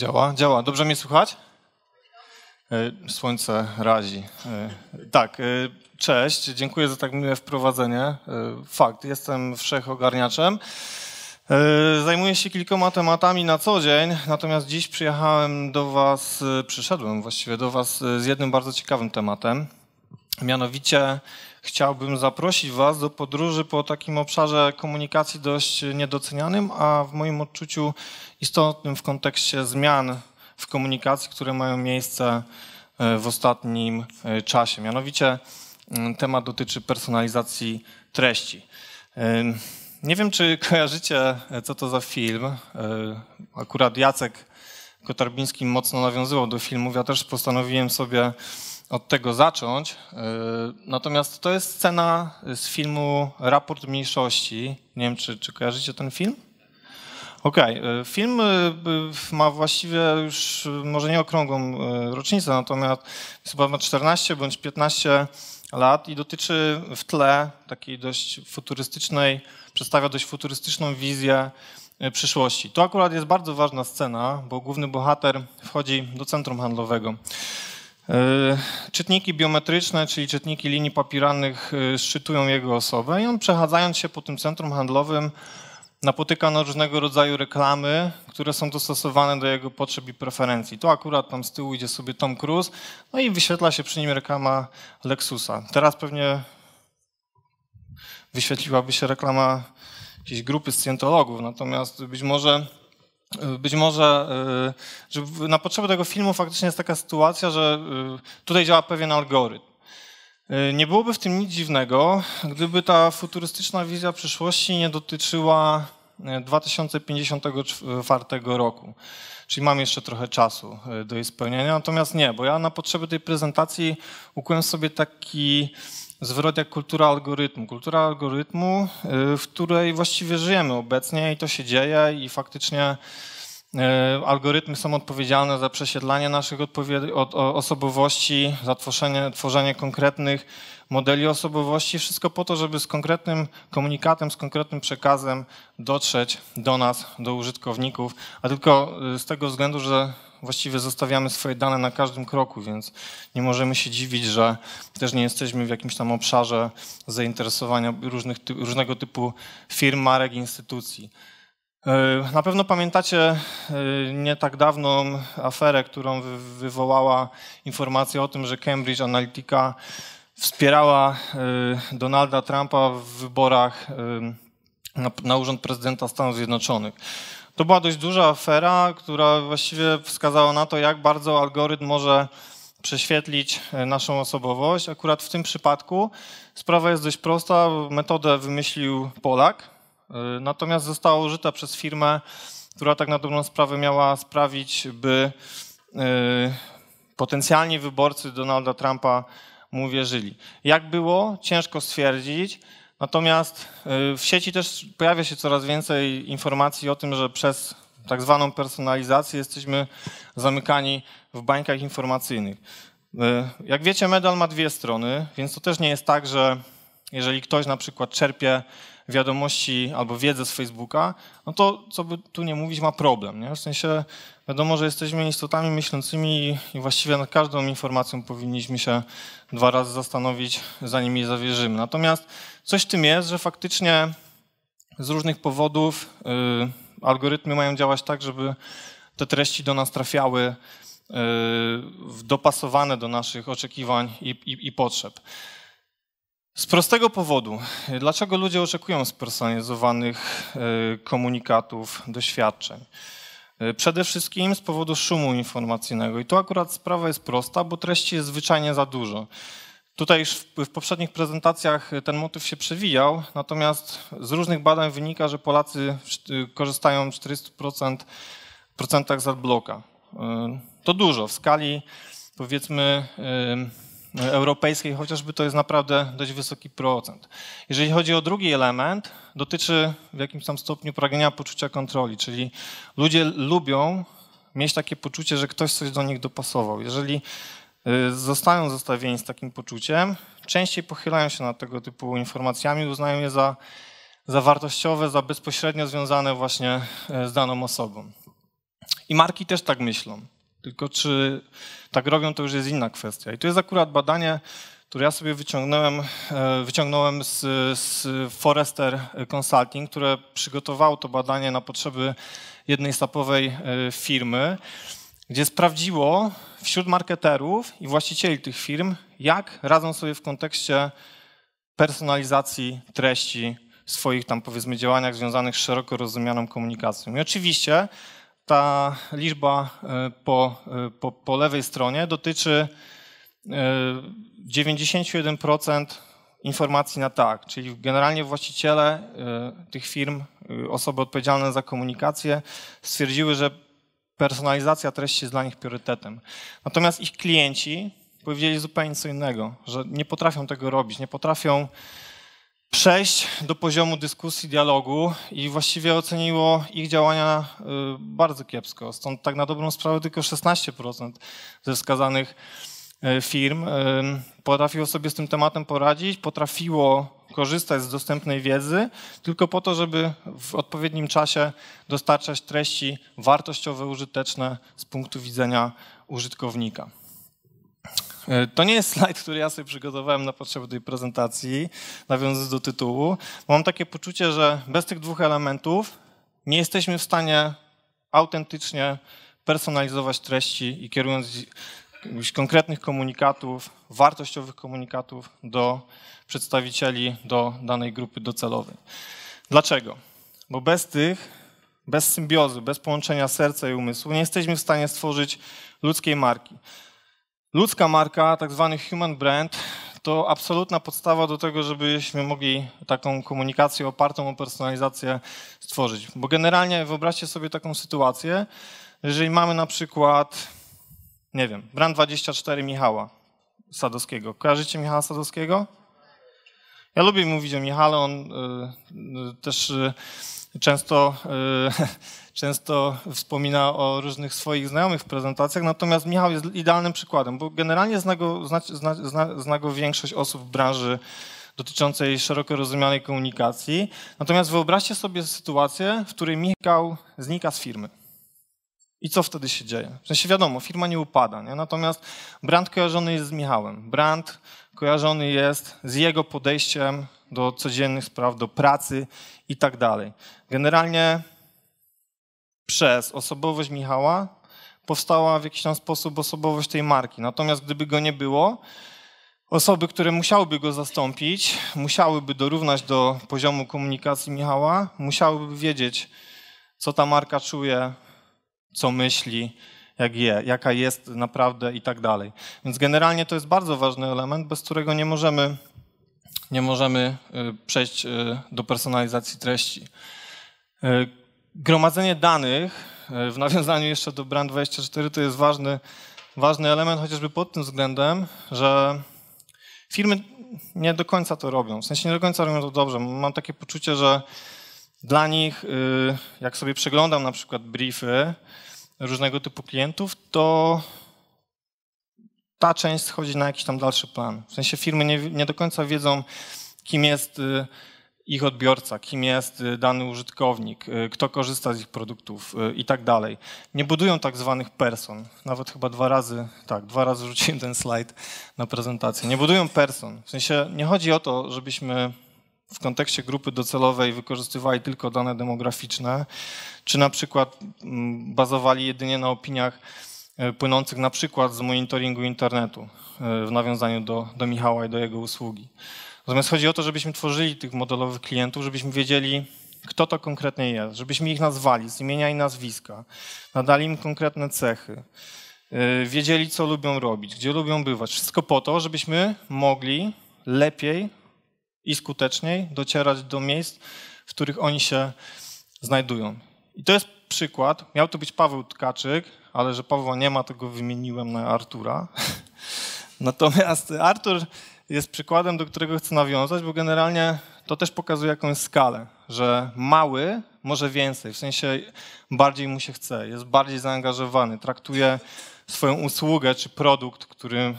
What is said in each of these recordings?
Działa, działa. Dobrze mnie słychać? E, słońce razi. E, tak, e, cześć, dziękuję za tak miłe wprowadzenie. Fakt, jestem wszechogarniaczem. Zajmuję się kilkoma tematami na co dzień, natomiast dziś przyjechałem do Was, przyszedłem właściwie do Was z jednym bardzo ciekawym tematem. Mianowicie chciałbym zaprosić Was do podróży po takim obszarze komunikacji dość niedocenianym, a w moim odczuciu istotnym w kontekście zmian w komunikacji, które mają miejsce e, w ostatnim e, czasie. Mianowicie mm, temat dotyczy personalizacji treści. E, nie wiem, czy kojarzycie, co to za film. Akurat Jacek Kotarbiński mocno nawiązywał do filmów. Ja też postanowiłem sobie od tego zacząć. Natomiast to jest scena z filmu Raport Mniejszości. Nie wiem, czy, czy kojarzycie ten film? Okej, okay. film y, ma właściwie już może nie okrągłą y, rocznicę, natomiast chyba ma 14 bądź 15 lat i dotyczy w tle takiej dość futurystycznej, przedstawia dość futurystyczną wizję y, przyszłości. To akurat jest bardzo ważna scena, bo główny bohater wchodzi do centrum handlowego. Czytniki biometryczne, czyli czytniki linii papiralnych szczytują jego osobę i on przechadzając się po tym centrum handlowym napotyka na różnego rodzaju reklamy, które są dostosowane do jego potrzeb i preferencji. Tu akurat tam z tyłu idzie sobie Tom Cruise, no i wyświetla się przy nim reklama Lexusa. Teraz pewnie wyświetliłaby się reklama jakiejś grupy scjentologów, natomiast być może być może e, że na potrzeby tego filmu faktycznie jest taka sytuacja, że e, tutaj działa pewien algorytm. E, nie byłoby w tym nic dziwnego, gdyby ta futurystyczna wizja przyszłości nie dotyczyła 2054 e, roku. Czyli mam jeszcze trochę czasu e, do jej spełnienia. Natomiast nie, bo ja na potrzeby tej prezentacji ukułem sobie taki zwrot jak kultura algorytmu. Kultura algorytmu, w której właściwie żyjemy obecnie i to się dzieje i faktycznie algorytmy są odpowiedzialne za przesiedlanie naszych osobowości, za tworzenie, tworzenie konkretnych modeli osobowości. Wszystko po to, żeby z konkretnym komunikatem, z konkretnym przekazem dotrzeć do nas, do użytkowników, a tylko e, z tego względu, że właściwie zostawiamy swoje dane na każdym kroku, więc nie możemy się dziwić, że też nie jesteśmy w jakimś tam obszarze zainteresowania różnych, różnego typu firm, marek, instytucji. E, na pewno pamiętacie e, nie tak dawną aferę, którą wywołała informacja o tym, że Cambridge Analytica wspierała e, Donalda Trumpa w wyborach na urząd prezydenta Stanów Zjednoczonych. To była dość duża afera, która właściwie wskazała na to, jak bardzo algorytm może prześwietlić naszą osobowość. Akurat w tym przypadku sprawa jest dość prosta. Metodę wymyślił Polak, natomiast została użyta przez firmę, która tak na dobrą sprawę miała sprawić, by y, potencjalni wyborcy Donalda Trumpa mu wierzyli. Jak było, ciężko stwierdzić. Natomiast y, w sieci też pojawia się coraz więcej informacji o tym, że przez tak zwaną personalizację jesteśmy zamykani w bańkach informacyjnych. Jak wiecie, medal ma dwie strony, więc to też nie jest tak, że jeżeli ktoś na przykład czerpie wiadomości albo wiedzę z Facebooka, no to co by tu nie mówić, ma problem. Nie? W sensie wiadomo, że jesteśmy istotami myślącymi i właściwie nad każdą informacją powinniśmy się dwa razy zastanowić, zanim jej zawierzymy. Natomiast coś w tym jest, że faktycznie z różnych powodów y, algorytmy mają działać tak, żeby te treści do nas trafiały y, dopasowane do naszych oczekiwań i, i, i potrzeb. Z prostego powodu. Dlaczego ludzie oczekują spersonalizowanych e, komunikatów, doświadczeń? E, przede wszystkim z powodu szumu informacyjnego. I tu akurat sprawa jest prosta, bo treści jest zwyczajnie za dużo. Tutaj już w poprzednich prezentacjach ten motyw się przewijał, natomiast z różnych badań wynika, że Polacy korzystają w 400% procentach z adblocka. E, to dużo. W skali powiedzmy europejskiej, chociażby to jest naprawdę dość wysoki procent. Jeżeli chodzi o drugi element, dotyczy w jakimś tam stopniu pragnienia poczucia kontroli, czyli ludzie lubią mieć takie poczucie, że ktoś coś do nich dopasował. Jeżeli y, zostają zostawieni z takim poczuciem, częściej pochylają się nad tego typu informacjami, uznają je za, za wartościowe, za bezpośrednio związane właśnie y, z daną osobą. I marki też tak myślą. Tylko czy tak robią, to już jest inna kwestia. I tu jest akurat badanie, które ja sobie wyciągnąłem, e, wyciągnąłem z, z Forrester Consulting, które przygotowało to badanie na potrzeby jednej stapowej e, firmy, gdzie sprawdziło wśród marketerów i właścicieli tych firm, jak radzą sobie w kontekście personalizacji treści swoich tam powiedzmy działaniach związanych z szeroko rozumianą komunikacją. I oczywiście ta liczba e, po, e, po, po lewej stronie dotyczy 91% e, informacji na tak, czyli generalnie właściciele tych firm, osoby odpowiedzialne za komunikację stwierdziły, że personalizacja treści jest dla nich priorytetem. Natomiast ich klienci powiedzieli zupełnie co innego, że nie potrafią tego robić, nie potrafią przejść do poziomu dyskusji, dialogu i właściwie oceniło ich działania y, bardzo kiepsko. Stąd tak na dobrą sprawę tylko 16% ze wskazanych y, firm y, potrafiło sobie z tym tematem poradzić, potrafiło korzystać z dostępnej wiedzy, tylko po to, żeby w odpowiednim czasie dostarczać treści wartościowe, użyteczne z punktu widzenia użytkownika. E, to nie jest slajd, który ja sobie przygotowałem na potrzeby tej prezentacji, nawiązując do tytułu. Mam takie poczucie, że bez tych dwóch elementów nie jesteśmy w stanie autentycznie personalizować treści i kierując konkretnych komunikatów, wartościowych komunikatów do przedstawicieli, do danej grupy docelowej. Dlaczego? Bo bez tych, bez symbiozy, bez połączenia serca i umysłu nie jesteśmy w stanie stworzyć ludzkiej marki. Ludzka marka, tak zwany human brand, to absolutna podstawa do tego, żebyśmy mogli taką komunikację opartą o personalizację stworzyć. Bo generalnie wyobraźcie sobie taką sytuację, jeżeli mamy na przykład, nie wiem, brand 24 Michała Sadowskiego. Kojarzycie Michała Sadowskiego? Ja lubię mówić o Michale, on y, y, też y, często, często wspomina o różnych swoich znajomych w prezentacjach, natomiast Michał jest idealnym przykładem, bo generalnie zna go, zna, zna, zna go większość osób w branży dotyczącej szeroko rozumianej komunikacji. Natomiast wyobraźcie sobie sytuację, w której Michał znika z firmy. I co wtedy się dzieje? W sensie wiadomo, firma nie upada, nie? natomiast brand kojarzony jest z Michałem. Brand kojarzony jest z jego podejściem do codziennych spraw, do pracy i tak dalej. Generalnie przez osobowość Michała powstała w jakiś tam sposób osobowość tej marki. Natomiast gdyby go nie było, osoby, które musiałyby go zastąpić, musiałyby dorównać do poziomu komunikacji Michała, musiałyby wiedzieć, co ta marka czuje, co myśli, jak je, jaka jest naprawdę i tak dalej. Więc generalnie to jest bardzo ważny element, bez którego nie możemy, nie możemy y, przejść y, do personalizacji treści. Y, gromadzenie danych w nawiązaniu jeszcze do Brand24 to jest ważny, ważny element, chociażby pod tym względem, że firmy nie do końca to robią. W sensie nie do końca robią to dobrze. Mam takie poczucie, że dla nich, jak sobie przeglądam na przykład briefy, różnego typu klientów, to ta część schodzi na jakiś tam dalszy plan. W sensie firmy nie, nie do końca wiedzą, kim jest y, ich odbiorca, kim jest y, dany użytkownik, y, kto korzysta z ich produktów i tak dalej. Nie budują tak zwanych person. Nawet chyba dwa razy, tak, dwa razy rzuciłem ten slajd na prezentację. Nie budują person. W sensie nie chodzi o to, żebyśmy w kontekście grupy docelowej wykorzystywali tylko dane demograficzne, czy na przykład mm, bazowali jedynie na opiniach płynących na przykład z monitoringu internetu e, w nawiązaniu do, do Michała i do jego usługi. Natomiast chodzi o to, żebyśmy tworzyli tych modelowych klientów, żebyśmy wiedzieli, kto to konkretnie jest, żebyśmy ich nazwali z imienia i nazwiska, nadali im konkretne cechy, e, wiedzieli, co lubią robić, gdzie lubią bywać. Wszystko po to, żebyśmy mogli lepiej i skuteczniej docierać do miejsc, w których oni się znajdują. I to jest przykład. Miał to być Paweł Tkaczyk, ale że Pawła nie ma, to go wymieniłem na Artura. Natomiast Artur jest przykładem, do którego chcę nawiązać, bo generalnie to też pokazuje jakąś skalę, że mały może więcej, w sensie bardziej mu się chce, jest bardziej zaangażowany, traktuje swoją usługę czy produkt, który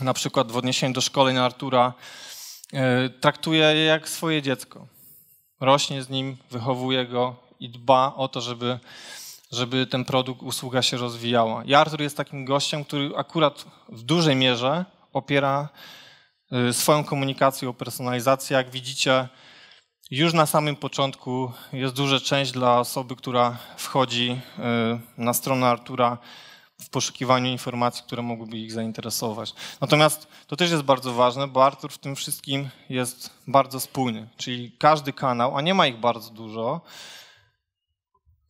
na przykład w odniesieniu do szkoleń Artura E, traktuje je jak swoje dziecko. Rośnie z nim, wychowuje go i dba o to, żeby, żeby ten produkt, usługa się rozwijała. I Artur jest takim gościem, który akurat w dużej mierze opiera y, swoją komunikację o personalizacji. Jak widzicie, już na samym początku jest duża część dla osoby, która wchodzi y, na stronę Artura w poszukiwaniu informacji, które mogłyby ich zainteresować. Natomiast to też jest bardzo ważne, bo Artur w tym wszystkim jest bardzo spójny, czyli każdy kanał, a nie ma ich bardzo dużo,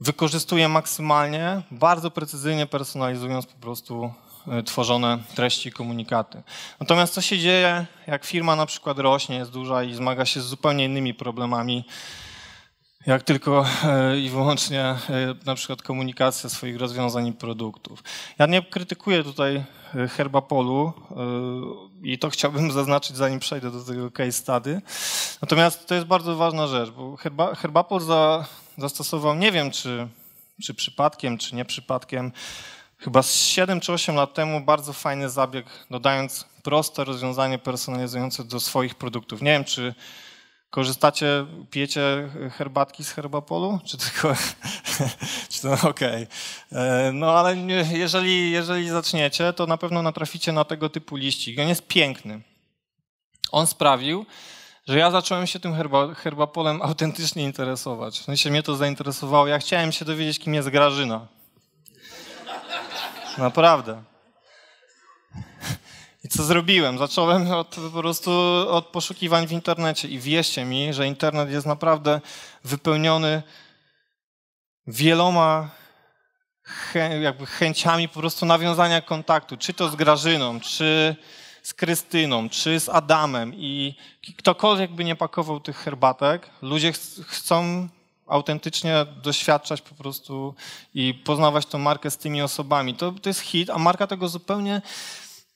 wykorzystuje maksymalnie, bardzo precyzyjnie personalizując po prostu e, tworzone treści i komunikaty. Natomiast co się dzieje, jak firma na przykład rośnie, jest duża i zmaga się z zupełnie innymi problemami, jak tylko e, i wyłącznie e, na przykład komunikacja swoich rozwiązań i produktów. Ja nie krytykuję tutaj Herbapolu i to chciałbym zaznaczyć, zanim przejdę do tego case study. Natomiast to jest bardzo ważna rzecz, bo Herbapol za, zastosował, nie wiem czy, czy przypadkiem, czy nie przypadkiem, chyba 7 czy 8 lat temu bardzo fajny zabieg, dodając proste rozwiązanie personalizujące do swoich produktów. Nie wiem, czy korzystacie, pijecie herbatki z herbapolu, czy tylko, czy to okej. Okay. No ale jeżeli, jeżeli zaczniecie, to na pewno natraficie na tego typu liścik. On jest piękny. On sprawił, że ja zacząłem się tym herba, herbapolem autentycznie interesować. W sensie mnie to zainteresowało. Ja chciałem się dowiedzieć, kim jest Grażyna. Naprawdę. I co zrobiłem? Zacząłem od, po prostu od poszukiwań w internecie i wierzcie mi, że internet jest naprawdę wypełniony wieloma chę, jakby chęciami po prostu nawiązania kontaktu, czy to z Grażyną, czy z Krystyną, czy z Adamem i ktokolwiek by nie pakował tych herbatek, ludzie ch chcą autentycznie doświadczać po prostu i poznawać tą markę z tymi osobami. To, to jest hit, a marka tego zupełnie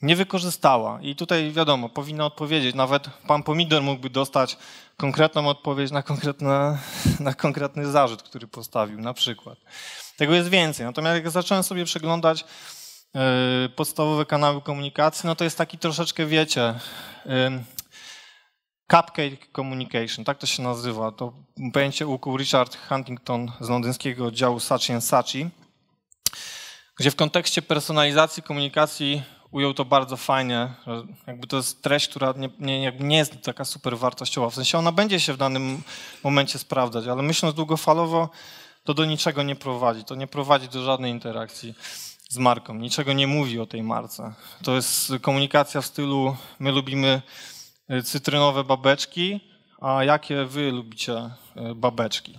nie wykorzystała. I tutaj wiadomo, powinna odpowiedzieć. Nawet pan Pomidor mógłby dostać konkretną odpowiedź na, konkretne, na konkretny zarzut, który postawił, na przykład. Tego jest więcej. Natomiast jak zacząłem sobie przeglądać podstawowe kanały komunikacji, no to jest taki troszeczkę, wiecie, yy, Cupcake Communication, tak to się nazywa. To pojęcie ukuł Richard Huntington z londyńskiego oddziału Saatchi Saatchi, gdzie w kontekście personalizacji komunikacji ujął to bardzo fajnie. Jakby to jest treść, która nie, nie, nie jest taka super wartościowa. W sensie ona będzie się w danym momencie sprawdzać, ale myśląc długofalowo, to do niczego nie prowadzi. To nie prowadzi do żadnej interakcji z marką. Niczego nie mówi o tej marce. To jest komunikacja w stylu my lubimy y, cytrynowe babeczki, a jakie wy lubicie y, babeczki?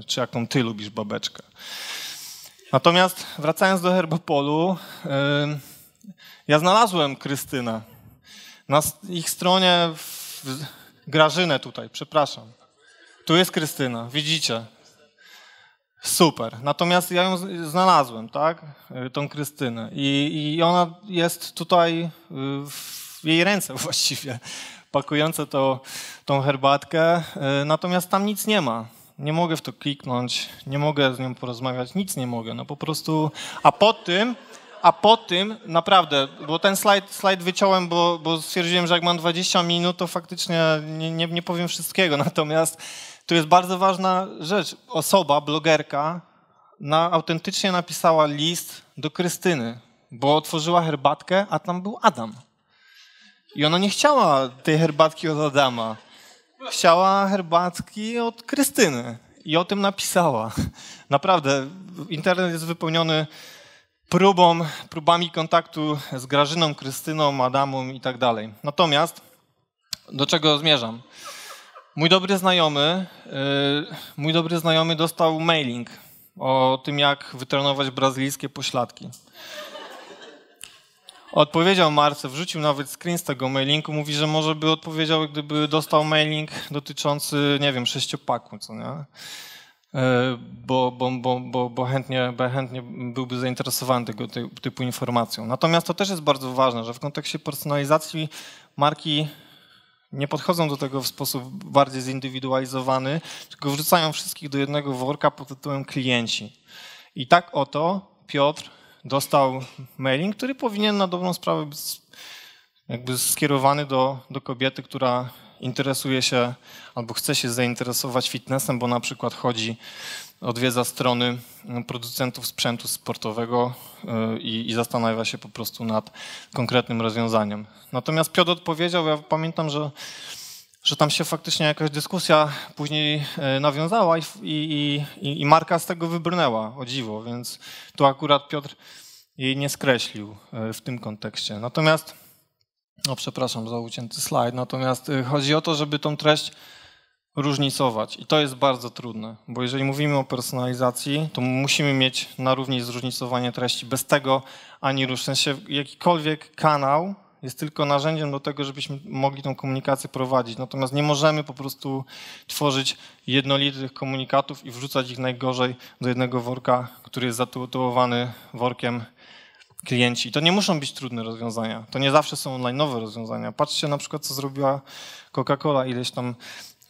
Y, czy jaką ty lubisz babeczkę? Natomiast wracając do Herbopolu, ja znalazłem Krystynę. Na ich stronie, w, Grażynę tutaj, przepraszam. Tu jest Krystyna, widzicie. Super. Natomiast ja ją znalazłem, tak? Tą Krystynę. I, I, ona jest tutaj y, w jej ręce właściwie, pakujące to, tą herbatkę. Y, natomiast tam nic nie ma. Nie mogę w to kliknąć, nie mogę z nią porozmawiać, nic nie mogę. No po prostu. A po tym a po tym, naprawdę, bo ten slajd, slajd wyciąłem, bo, bo stwierdziłem, że jak mam 20 minut, to faktycznie nie, nie, nie powiem wszystkiego. Natomiast tu jest bardzo ważna rzecz. Osoba, blogerka, na, autentycznie napisała list do Krystyny, bo otworzyła herbatkę, a tam był Adam. I ona nie chciała tej herbatki od Adama. Chciała herbatki od Krystyny. I o tym napisała. Naprawdę, internet jest wypełniony próbą, próbami kontaktu z Grażyną, Krystyną, Adamą i tak dalej. Natomiast do czego zmierzam? Mój dobry znajomy, yy, mój dobry znajomy dostał mailing o tym, jak wytrenować brazylijskie pośladki. Odpowiedział Marce, wrzucił nawet screen z tego mailingu, mówi, że może by odpowiedział, gdyby dostał mailing dotyczący, nie wiem, sześciopaku, co nie? E, bo, bo, bo, bo, bo, chętnie, bo chętnie byłby zainteresowany tego typu informacją. Natomiast to też jest bardzo ważne, że w kontekście personalizacji marki nie podchodzą do tego w sposób bardziej zindywidualizowany, tylko wrzucają wszystkich do jednego worka pod tytułem klienci. I tak oto Piotr dostał mailing, który powinien na dobrą sprawę być jakby skierowany do, do kobiety, która interesuje się albo chce się zainteresować fitnessem, bo na przykład chodzi odwiedza strony producentów sprzętu sportowego y, i, i, zastanawia się po prostu nad konkretnym rozwiązaniem. Natomiast Piotr odpowiedział, ja pamiętam, że, że tam się faktycznie jakaś dyskusja później y, nawiązała i, i, i marka z tego wybrnęła, o dziwo, więc tu akurat Piotr jej nie skreślił y, w tym kontekście. Natomiast, no przepraszam za ucięty slajd, natomiast chodzi o to, żeby tą treść różnicować. I to jest bardzo trudne, bo jeżeli mówimy o personalizacji, to musimy mieć na równi zróżnicowanie treści. Bez tego ani rusz. W sensie jakikolwiek kanał jest tylko narzędziem do tego, żebyśmy mogli tą komunikację prowadzić. Natomiast nie możemy po prostu tworzyć jednolitych komunikatów i wrzucać ich najgorzej do jednego worka, który jest zatytułowany workiem klienci. To nie muszą być trudne rozwiązania. To nie zawsze są online nowe rozwiązania. Patrzcie na przykład, co zrobiła Coca-Cola ileś tam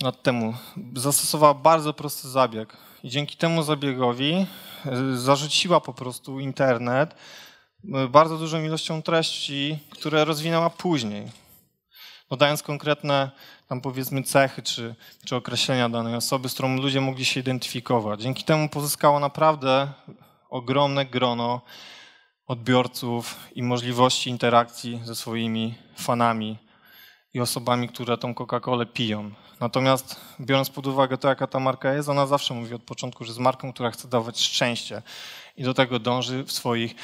lat temu zastosowała bardzo prosty zabieg i dzięki temu zabiegowi e, zarzuciła po prostu internet e, bardzo dużą ilością treści, które rozwinęła później, dodając konkretne tam powiedzmy cechy czy, czy określenia danej osoby, z którą ludzie mogli się identyfikować. Dzięki temu pozyskała naprawdę ogromne grono odbiorców i możliwości interakcji ze swoimi fanami i osobami, które tą Coca-Colę piją. Natomiast biorąc pod uwagę to, jaka ta marka jest, ona zawsze mówi od początku, że jest marką, która chce dawać szczęście i do tego dąży w swoich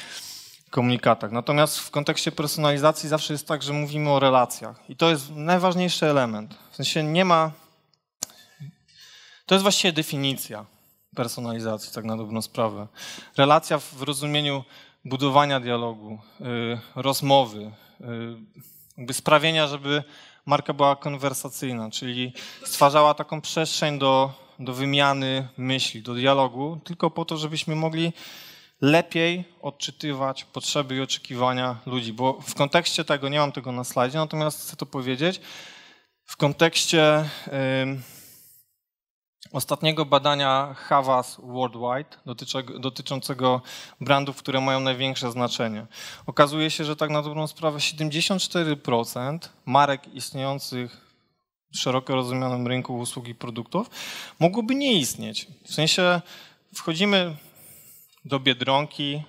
komunikatach. Natomiast w kontekście personalizacji zawsze jest tak, że mówimy o relacjach i to jest najważniejszy element. W sensie nie ma... To jest właściwie definicja personalizacji, tak na dobrą sprawę. Relacja w rozumieniu budowania dialogu, yy, rozmowy, yy, sprawienia, żeby marka była konwersacyjna, czyli stwarzała taką przestrzeń do, do wymiany myśli, do dialogu, tylko po to, żebyśmy mogli lepiej odczytywać potrzeby i oczekiwania ludzi. Bo w kontekście tego, nie mam tego na slajdzie, natomiast chcę to powiedzieć, w kontekście. Yy, ostatniego badania Havas Worldwide dotyczącego brandów, które mają największe znaczenie. Okazuje się, że tak na dobrą sprawę 74% marek istniejących w szeroko rozumianym rynku usług i produktów mogłoby nie istnieć. W sensie wchodzimy do Biedronki,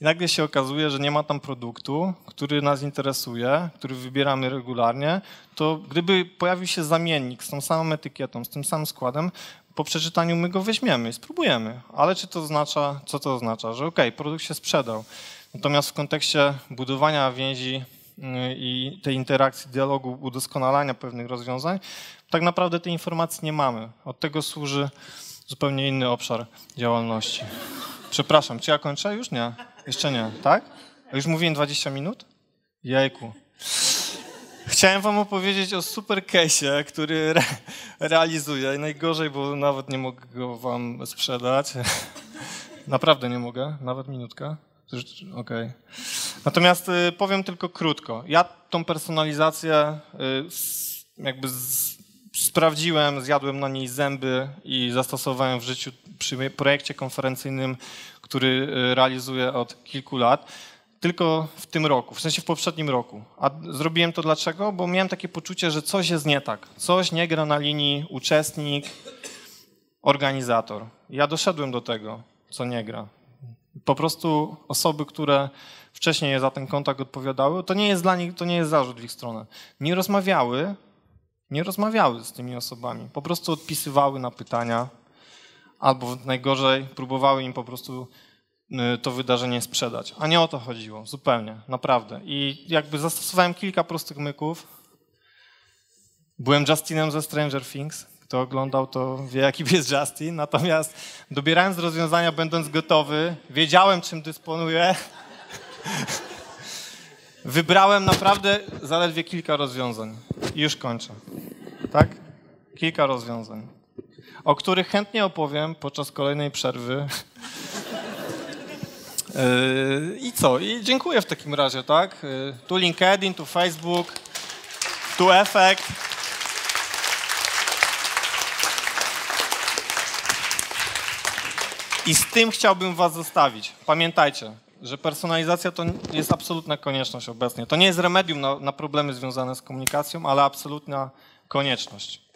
i nagle się okazuje, że nie ma tam produktu, który nas interesuje, który wybieramy regularnie, to gdyby pojawił się zamiennik z tą samą etykietą, z tym samym składem, po przeczytaniu my go weźmiemy, spróbujemy. Ale czy to oznacza, co to oznacza? Że ok, produkt się sprzedał. Natomiast w kontekście budowania więzi y, i tej interakcji, dialogu, udoskonalania pewnych rozwiązań, tak naprawdę tej informacji nie mamy. Od tego służy zupełnie inny obszar działalności. Przepraszam, czy ja kończę? Już nie. Jeszcze nie, tak? A już mówiłem 20 minut? Jajku. Chciałem wam opowiedzieć o super który re realizuję. Najgorzej, bo nawet nie mogę go wam sprzedać. Naprawdę nie mogę, nawet minutka. Okej. Okay. Natomiast y, powiem tylko krótko. Ja tą personalizację y, jakby sprawdziłem, zjadłem na niej zęby i zastosowałem w życiu przy projekcie konferencyjnym, który y, realizuję od kilku lat, tylko w tym roku, w sensie w poprzednim roku. A zrobiłem to dlaczego? Bo miałem takie poczucie, że coś jest nie tak. Coś nie gra na linii uczestnik, organizator. Ja doszedłem do tego, co nie gra. Po prostu osoby, które wcześniej za ten kontakt odpowiadały, to nie jest dla nich, to nie jest zarzut w ich stronę. Nie rozmawiały, nie rozmawiały z tymi osobami. Po prostu odpisywały na pytania, albo najgorzej próbowały im po prostu y, to wydarzenie sprzedać. A nie o to chodziło, zupełnie, naprawdę. I jakby zastosowałem kilka prostych myków. Byłem Justinem ze Stranger Things. Kto oglądał, to wie, jaki jest Justin. Natomiast dobierając rozwiązania, będąc gotowy, wiedziałem, czym dysponuję. Wybrałem naprawdę zaledwie kilka rozwiązań. I już kończę. Tak? Kilka rozwiązań o których chętnie opowiem podczas kolejnej przerwy. Yy, I co? I dziękuję w takim razie, tak? Yy, tu LinkedIn, tu Facebook, tu efekt. I z tym chciałbym was zostawić. Pamiętajcie, że personalizacja to jest absolutna konieczność obecnie. To nie jest remedium na, na problemy związane z komunikacją, ale absolutna konieczność.